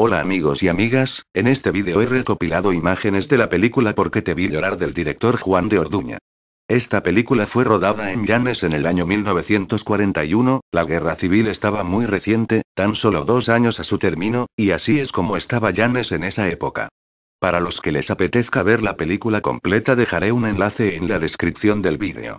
Hola amigos y amigas, en este vídeo he recopilado imágenes de la película Porque te vi llorar del director Juan de Orduña. Esta película fue rodada en Llanes en el año 1941, la guerra civil estaba muy reciente, tan solo dos años a su término, y así es como estaba Llanes en esa época. Para los que les apetezca ver la película completa dejaré un enlace en la descripción del vídeo.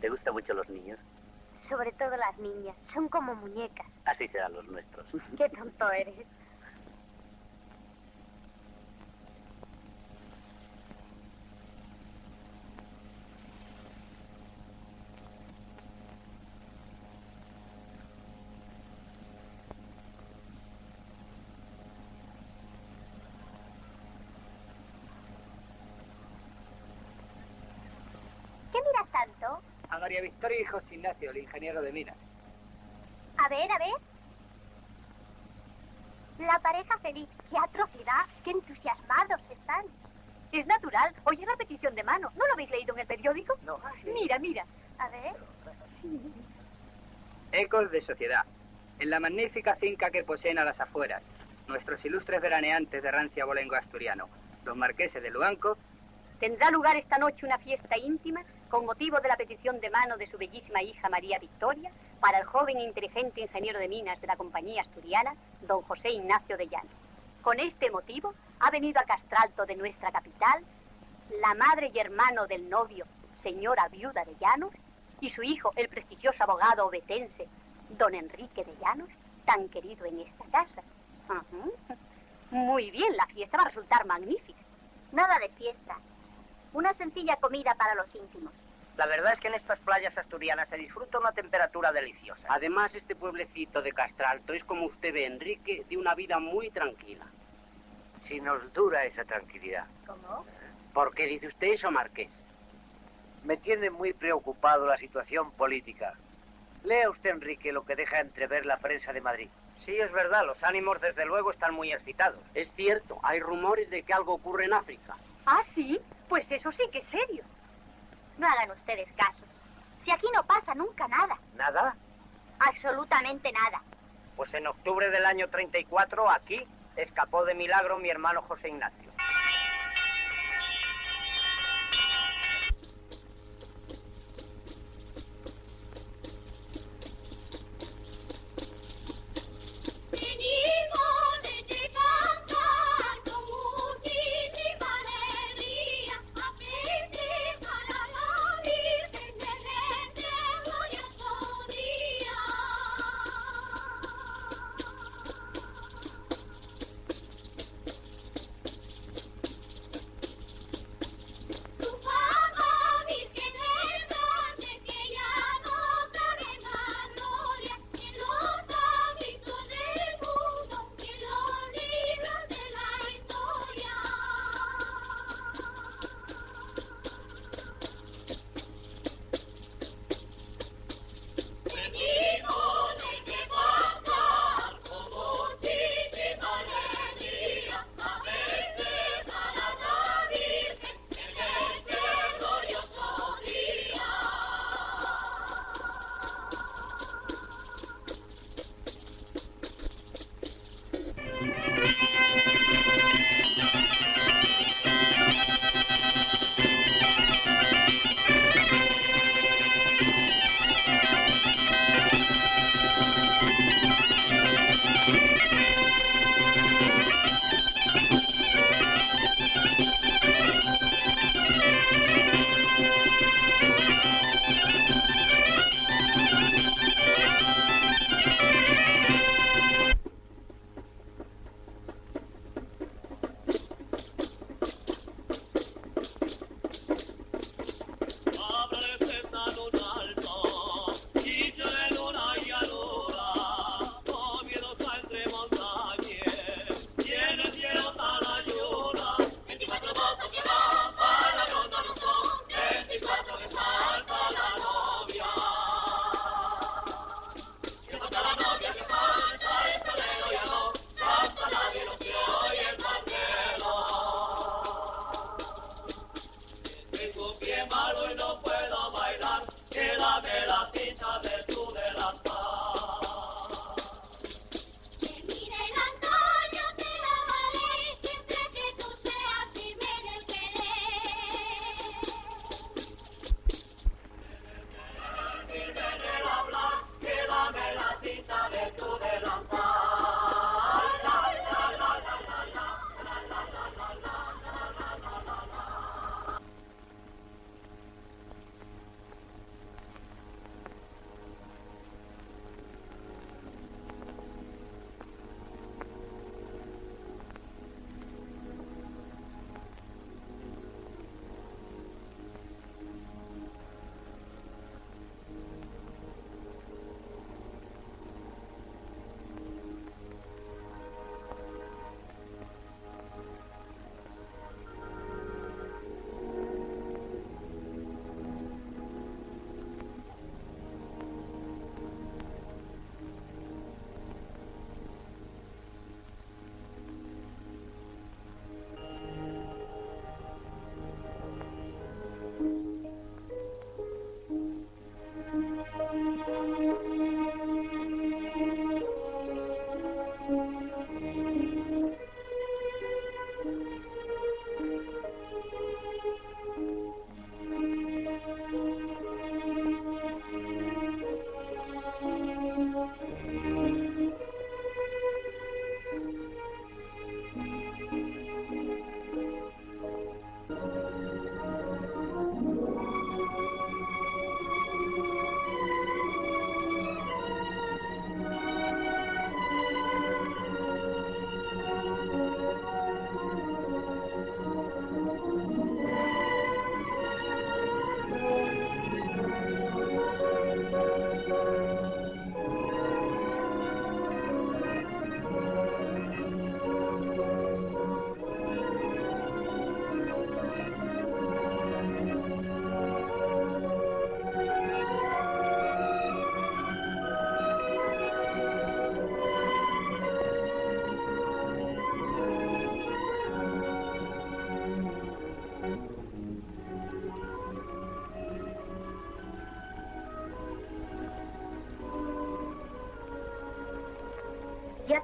¿Te gustan mucho los niños? Sobre todo las niñas. Son como muñecas. Así serán los nuestros. Qué tonto eres. ¿Qué miras tanto? A María Victoria y José Ignacio, el ingeniero de minas. A ver, a ver. La pareja feliz. ¡Qué atrocidad! ¡Qué entusiasmados están! Es natural. Hoy es repetición de mano. ¿No lo habéis leído en el periódico? No. Mira, mira. A ver. Ecos de sociedad. En la magnífica finca que poseen a las afueras, nuestros ilustres veraneantes de rancia bolengo asturiano, los marqueses de Luanco, Tendrá lugar esta noche una fiesta íntima con motivo de la petición de mano de su bellísima hija María Victoria para el joven e inteligente ingeniero de minas de la compañía asturiana, don José Ignacio de Llanos. Con este motivo ha venido a Castralto de nuestra capital la madre y hermano del novio, señora viuda de Llanos, y su hijo, el prestigioso abogado obetense, don Enrique de Llanos, tan querido en esta casa. Muy bien, la fiesta va a resultar magnífica. Nada de fiesta. Una sencilla comida para los íntimos. La verdad es que en estas playas asturianas se disfruta una temperatura deliciosa. Además, este pueblecito de Castralto es, como usted ve, Enrique, de una vida muy tranquila. Si nos dura esa tranquilidad. ¿Cómo? ¿Por qué dice usted eso, Marqués? Me tiene muy preocupado la situación política. Lea usted, Enrique, lo que deja entrever la prensa de Madrid. Sí, es verdad, los ánimos desde luego están muy excitados. Es cierto, hay rumores de que algo ocurre en África. ¿Ah, sí? Pues eso sí que es serio. No hagan ustedes casos. Si aquí no pasa nunca nada. ¿Nada? Absolutamente nada. Pues en octubre del año 34, aquí, escapó de milagro mi hermano José Ignacio.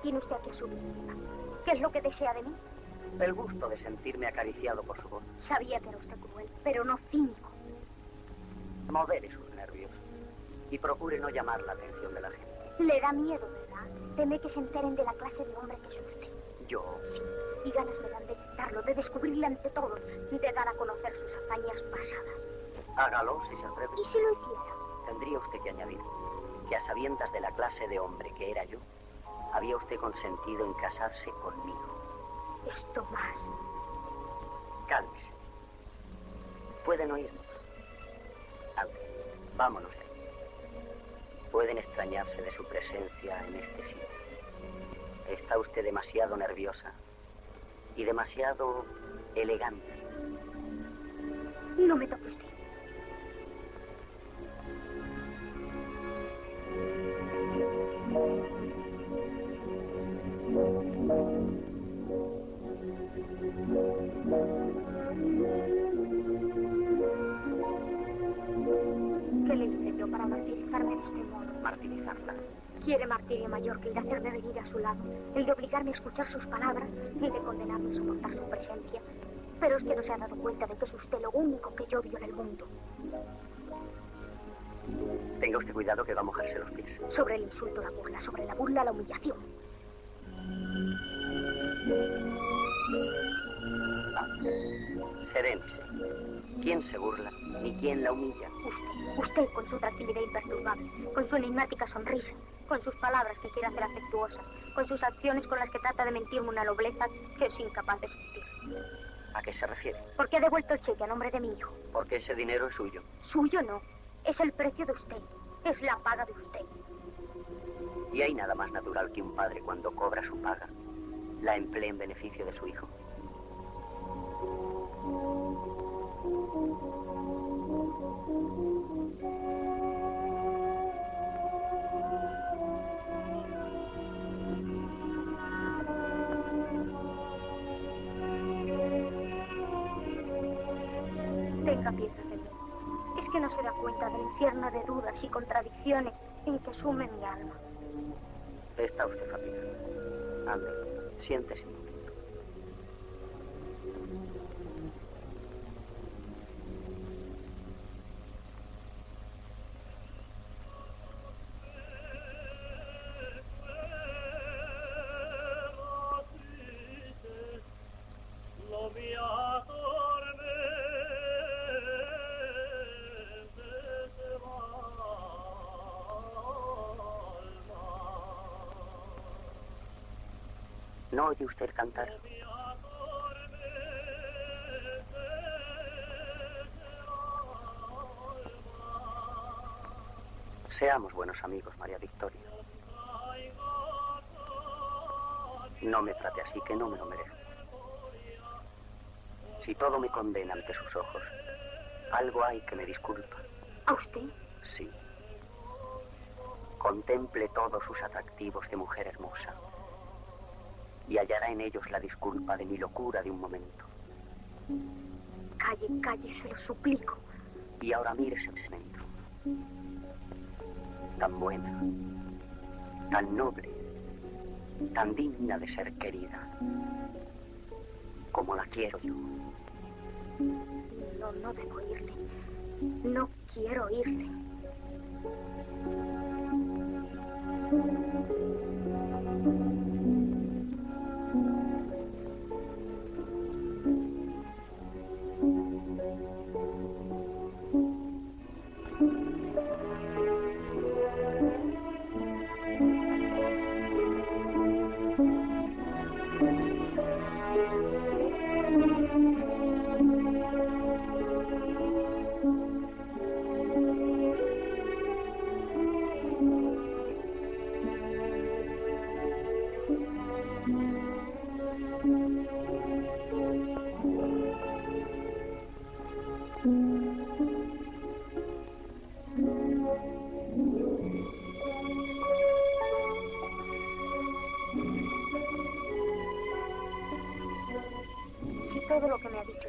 Tiene usted aquí a su víctima. ¿Qué es lo que desea de mí? El gusto de sentirme acariciado por su voz. Sabía que era usted cruel, pero no cínico. Modere sus nervios y procure no llamar la atención de la gente. Le da miedo, ¿verdad? Teme que se enteren de la clase de hombre que es usted. Yo, Sí, y ganas me dan de quitarlo, de descubrirle ante todos, de dar a conocer sus hazañas pasadas. hágalo si se atreve. ¿Y si lo hiciera? Tendría usted que añadir que a sabiendas de la clase de hombre que era yo, había usted consentido en casarse conmigo. Esto más. Cálmese. Pueden oírnos. Vámonos de aquí. Pueden extrañarse de su presencia en este sitio. Está usted demasiado nerviosa y demasiado elegante. No me toque usted. ¿Qué le hice yo para martirizarme de este modo? Martirizarla. Quiere martirio mayor que el de hacerme venir a su lado, el de obligarme a escuchar sus palabras y de condenarme a soportar su presencia. Pero es que no se ha dado cuenta de que es usted lo único que yo vio en el mundo. Tenga usted cuidado que va a mojarse los pies. Sobre el insulto, la burla, sobre la burla, la humillación. Serénese. ¿Quién se burla ni quién la humilla? Usted, usted con su tranquilidad imperturbable, con su enigmática sonrisa, con sus palabras que quiere hacer afectuosas, con sus acciones con las que trata de mentirme una nobleza que es incapaz de sentir. ¿A qué se refiere? Porque ha devuelto el cheque a nombre de mi hijo. Porque ese dinero es suyo. Suyo no, es el precio de usted, es la paga de usted. Y hay nada más natural que un padre cuando cobra su paga la emplee en beneficio de su hijo. Tenga piedad de mí. Es que no se da cuenta del infierno de dudas y contradicciones en que sume mi alma. Está usted fatigado. Ande, siéntese oye usted cantar? Seamos buenos amigos, María Victoria. No me trate así, que no me lo merezco. Si todo me condena ante sus ojos, algo hay que me disculpa. ¿A usted? Sí. Contemple todos sus atractivos de mujer hermosa y hallará en ellos la disculpa de mi locura de un momento. Calle, calle, se lo suplico. Y ahora mire ese momento. Tan buena, tan noble, tan digna de ser querida, como la quiero yo. No, no debo oírle. No quiero oírle.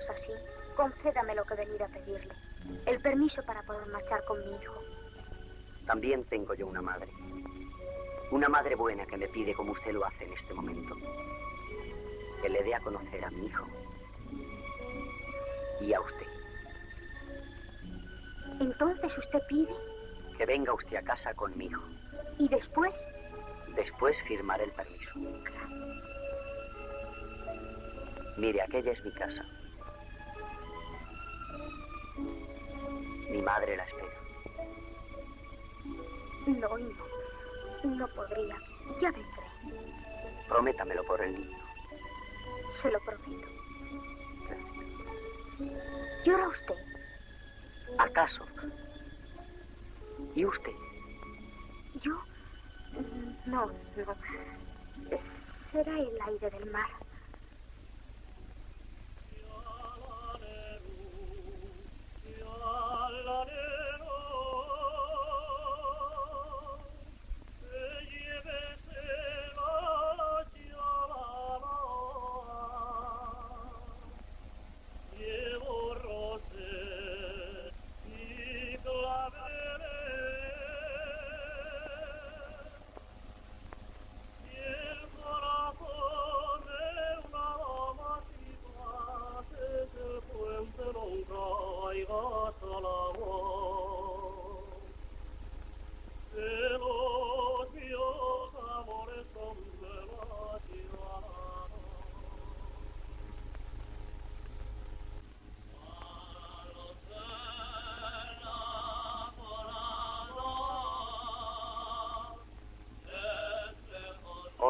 Así, concédame lo que he venido a pedirle. El permiso para poder marchar con mi hijo. También tengo yo una madre. Una madre buena que me pide como usted lo hace en este momento. Que le dé a conocer a mi hijo. Y a usted. Entonces usted pide Que venga usted a casa con mi hijo. y después Después firmaré el permiso. Mire, aquella es mi casa. Mi madre la espera. no, no. No podría. Ya vendré. Prométamelo por el niño. Se lo prometo. ¿Llora usted? ¿Acaso? ¿Y usted? ¿Yo? No, no. Será el aire del mar.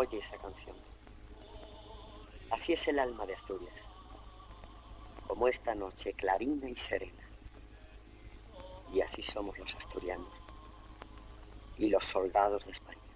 Oye esa canción. Así es el alma de Asturias. Como esta noche clarina y serena. Y así somos los asturianos y los soldados de España.